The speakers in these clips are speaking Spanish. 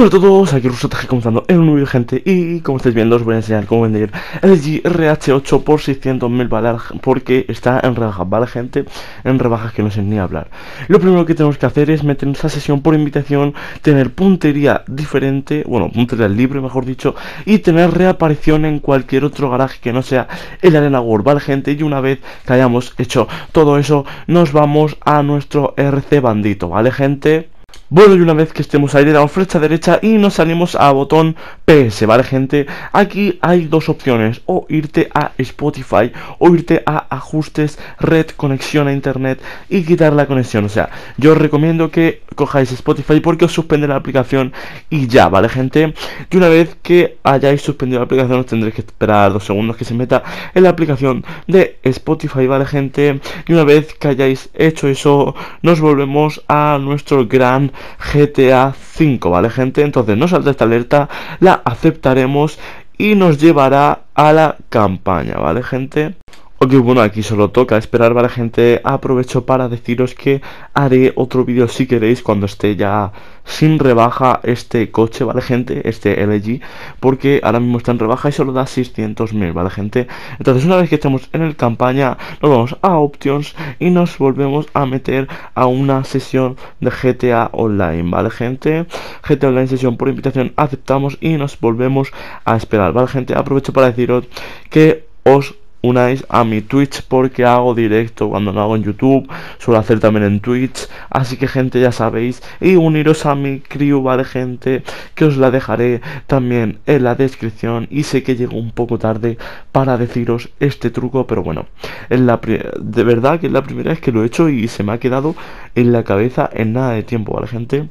Hola a todos, aquí Rusotaje comenzando en un nuevo gente y como estáis viendo os voy a enseñar cómo vender LG RH8 por 600.000 vale porque está en rebajas, vale gente, en rebajas que no sé ni hablar. Lo primero que tenemos que hacer es meter esa sesión por invitación, tener puntería diferente, bueno puntería libre mejor dicho Y tener reaparición en cualquier otro garaje que no sea el Arena World, vale gente Y una vez que hayamos hecho todo eso nos vamos a nuestro RC bandito, vale gente bueno, y una vez que estemos ahí le damos flecha derecha y nos salimos a botón PS, ¿vale gente? Aquí hay dos opciones, o irte a Spotify o irte a ajustes, red, conexión a internet y quitar la conexión. O sea, yo os recomiendo que cojáis Spotify porque os suspende la aplicación y ya, ¿vale gente? Y una vez que hayáis suspendido la aplicación os tendréis que esperar dos segundos que se meta en la aplicación de Spotify, ¿vale gente? Y una vez que hayáis hecho eso, nos volvemos a nuestro gran GTA 5, ¿vale, gente? Entonces no salta esta alerta, la aceptaremos y nos llevará a la campaña, ¿vale, gente? Ok, bueno, aquí solo toca esperar, ¿vale, gente? Aprovecho para deciros que haré otro vídeo si queréis cuando esté ya sin rebaja este coche, ¿vale, gente? Este LG, porque ahora mismo está en rebaja y solo da 600.000, ¿vale, gente? Entonces, una vez que estemos en el campaña, nos vamos a Options y nos volvemos a meter a una sesión de GTA Online, ¿vale, gente? GTA Online sesión por invitación aceptamos y nos volvemos a esperar, ¿vale, gente? Aprovecho para deciros que os unáis a mi Twitch porque hago directo cuando no hago en YouTube, suelo hacer también en Twitch, así que gente ya sabéis, y uniros a mi crew, vale gente, que os la dejaré también en la descripción. Y sé que llego un poco tarde para deciros este truco, pero bueno, es la de verdad que es la primera vez que lo he hecho y se me ha quedado en la cabeza en nada de tiempo, vale gente.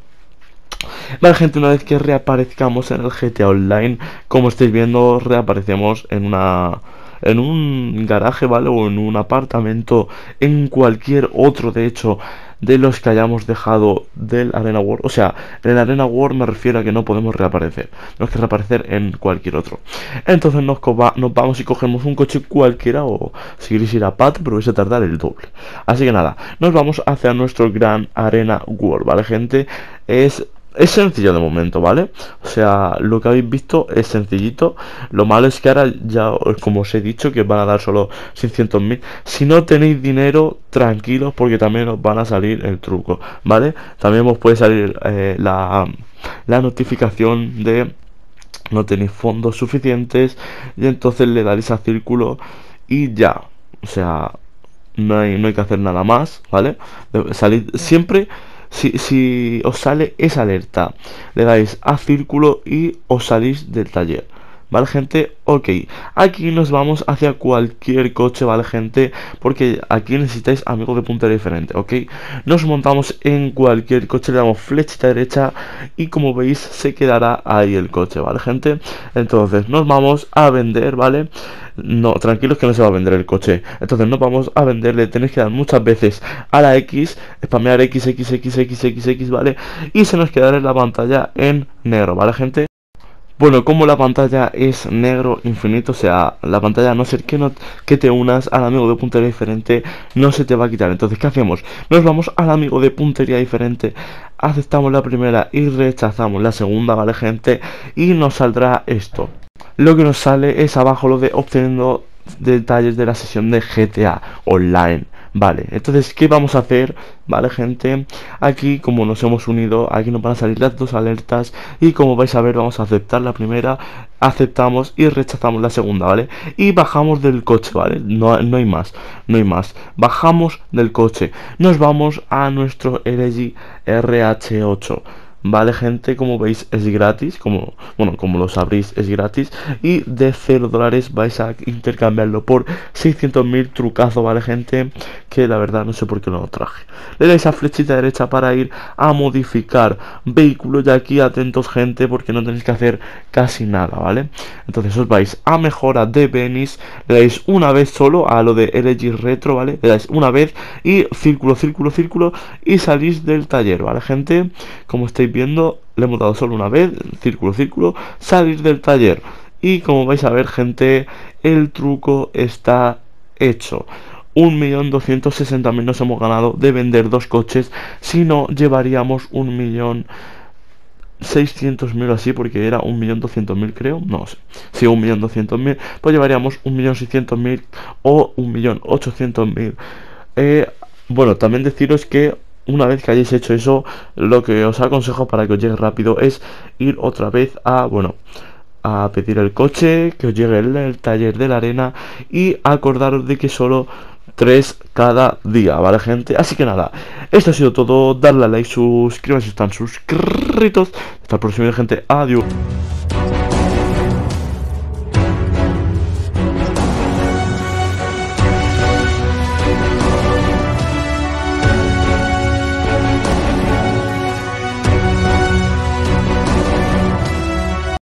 Vale gente, una vez que reaparezcamos en el GTA Online, como estáis viendo, reaparecemos en una en un garaje, ¿vale? O en un apartamento, en cualquier otro, de hecho, de los que hayamos dejado del Arena World. O sea, en el Arena World me refiero a que no podemos reaparecer. Tenemos que reaparecer en cualquier otro. Entonces nos, nos vamos y cogemos un coche cualquiera o si queréis ir a Pat, pero vais a tardar el doble. Así que nada, nos vamos hacia nuestro gran Arena World, ¿vale, gente? Es es sencillo de momento, ¿vale? O sea, lo que habéis visto es sencillito. Lo malo es que ahora ya, como os he dicho, que van a dar solo 600.000. Si no tenéis dinero, tranquilos porque también os van a salir el truco, ¿vale? También os puede salir eh, la, la notificación de no tenéis fondos suficientes y entonces le daréis a círculo y ya. O sea, no hay, no hay que hacer nada más, ¿vale? Salir siempre si, os sale esa alerta, le dais a círculo y os salís del taller. ¿Vale, gente? Ok, aquí nos vamos hacia cualquier coche, ¿vale, gente? Porque aquí necesitáis amigos de punta diferente, ¿ok? Nos montamos en cualquier coche, le damos flechita derecha y como veis se quedará ahí el coche, ¿vale, gente? Entonces nos vamos a vender, ¿vale? No, tranquilos que no se va a vender el coche. Entonces nos vamos a venderle, tenéis que dar muchas veces a la X, spamear X, X, X, X, X, X, ¿vale? Y se nos quedará en la pantalla en negro, ¿vale, gente? Bueno, como la pantalla es negro infinito, o sea, la pantalla a no ser que, no, que te unas al amigo de puntería diferente, no se te va a quitar. Entonces, ¿qué hacemos? Nos vamos al amigo de puntería diferente, aceptamos la primera y rechazamos la segunda, ¿vale, gente? Y nos saldrá esto. Lo que nos sale es abajo lo de obteniendo detalles de la sesión de GTA Online. Vale, entonces, ¿qué vamos a hacer? Vale, gente, aquí como nos hemos unido, aquí nos van a salir las dos alertas y como vais a ver vamos a aceptar la primera, aceptamos y rechazamos la segunda, ¿vale? Y bajamos del coche, ¿vale? No, no hay más, no hay más. Bajamos del coche, nos vamos a nuestro LG RH8. Vale gente, como veis es gratis, como bueno, como lo sabréis es gratis y de 0 dólares vais a intercambiarlo por 600.000 trucazo, vale gente, que la verdad no sé por qué no lo traje. Le dais a flechita derecha para ir a modificar vehículos y aquí atentos gente porque no tenéis que hacer casi nada, ¿vale? Entonces os vais a mejora de Venice, le dais una vez solo a lo de LG Retro, ¿vale? Le dais una vez y círculo, círculo, círculo y salís del taller, ¿vale gente? Como estáis viendo, le hemos dado solo una vez, círculo, círculo, salir del taller. Y como vais a ver, gente, el truco está hecho. 1.260.000 nos hemos ganado de vender dos coches. Si no, llevaríamos un millón 600.000 así, porque era 1.200.000 creo, no sé, si sí, 1.200.000, pues llevaríamos 1.600.000 o 1.800.000. Eh, bueno, también deciros que una vez que hayáis hecho eso, lo que os aconsejo para que os llegue rápido es ir otra vez a, bueno, a pedir el coche, que os llegue el, taller de la arena y acordaros de que solo 3 cada día, ¿vale gente? Así que nada, esto ha sido todo, darle a like, suscríbanse si están suscritos, hasta el próximo gente, adiós.